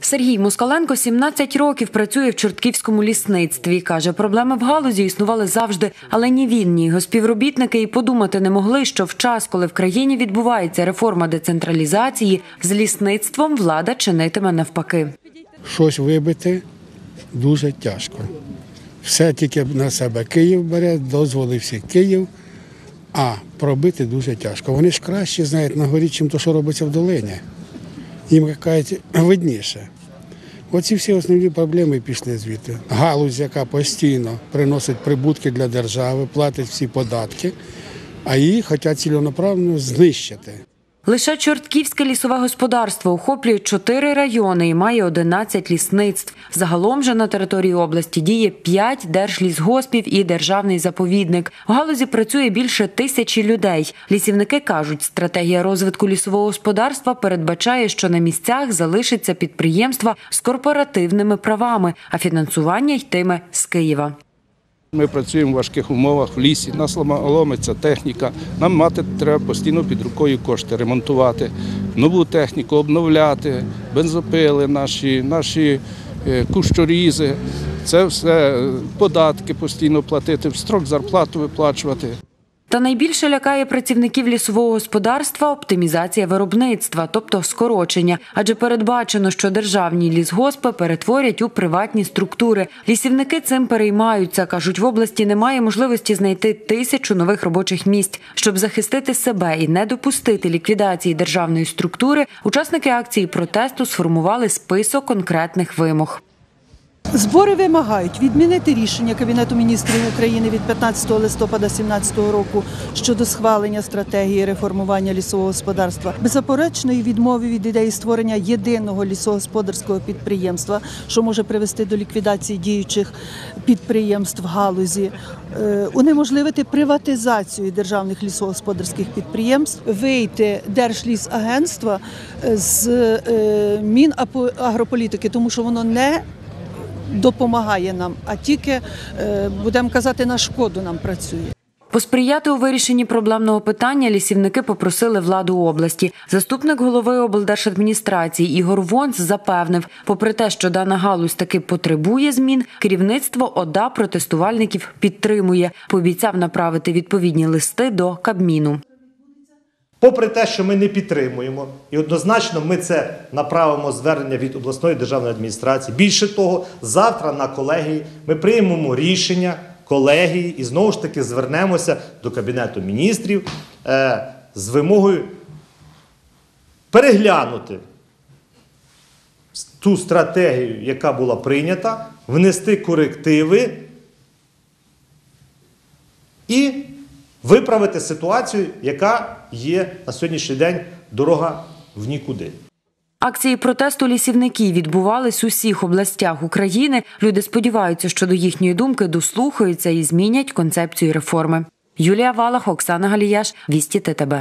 Сергій Москаленко 17 років працює в Чортківському лісництві. Каже, проблеми в галузі існували завжди, але ні він, ні його співробітники і подумати не могли, що в час, коли в країні відбувається реформа децентралізації, з лісництвом влада чинитиме навпаки. щось вибити дуже тяжко. Все тільки на себе Київ бере, дозволи всі Київ, а пробити дуже тяжко. Вони ж краще знають на горі, чим то, що робиться в долині. Їм кажуть, видніше. Оці всі основні проблеми пішли звідти. Галузь, яка постійно приносить прибутки для держави, платить всі податки, а її хочуть ціленаправленно знищити. Лише Чортківське лісове господарство охоплює чотири райони і має 11 лісництв. Загалом же на території області діє 5 держлісгоспів і державний заповідник. В галузі працює більше тисячі людей. Лісівники кажуть, стратегія розвитку лісового господарства передбачає, що на місцях залишиться підприємства з корпоративними правами, а фінансування йтиме з Києва. Ми працюємо в важких умовах в лісі, нас ломиться техніка. Нам мати треба постійно під рукою кошти, ремонтувати нову техніку, обновляти, бензопили наші, наші е, кущорізи. Це все е, податки постійно платити, в строк зарплату виплачувати. Та найбільше лякає працівників лісового господарства оптимізація виробництва, тобто скорочення. Адже передбачено, що державні лісгоспи перетворять у приватні структури. Лісівники цим переймаються. кажуть, в області немає можливості знайти тисячу нових робочих місць. Щоб захистити себе і не допустити ліквідації державної структури, учасники акції протесту сформували список конкретних вимог. Збори вимагають відмінити рішення Кабінету міністрів України від 15 листопада 2017 року щодо схвалення стратегії реформування лісового господарства, беззаперечної відмови від ідеї створення єдиного лісогосподарського підприємства, що може привести до ліквідації діючих підприємств галузі, е, унеможливити приватизацію державних лісогосподарських підприємств, вийти Держлісагентства з е, Мінагрополітики, тому що воно не допомагає нам, а тільки, е, будемо казати, на шкоду нам працює. Посприяти у вирішенні проблемного питання лісівники попросили владу області. Заступник голови облдержадміністрації Ігор Вонц запевнив, попри те, що дана галузь таки потребує змін, керівництво ОДА протестувальників підтримує. Пообіцяв направити відповідні листи до Кабміну. Попри те, що ми не підтримуємо, і однозначно ми це направимо звернення від обласної державної адміністрації. Більше того, завтра на колегії ми приймемо рішення колегії і знову ж таки звернемося до Кабінету міністрів е, з вимогою переглянути ту стратегію, яка була прийнята, внести корективи і виправити ситуацію, яка є на сьогоднішній день дорога в нікуди. Акції протесту лісівників відбувались у всіх областях України. Люди сподіваються, що до їхньої думки дослухаються і змінять концепцію реформи. Юлія Валах, Оксана Галіяш, Вісті ТТБ.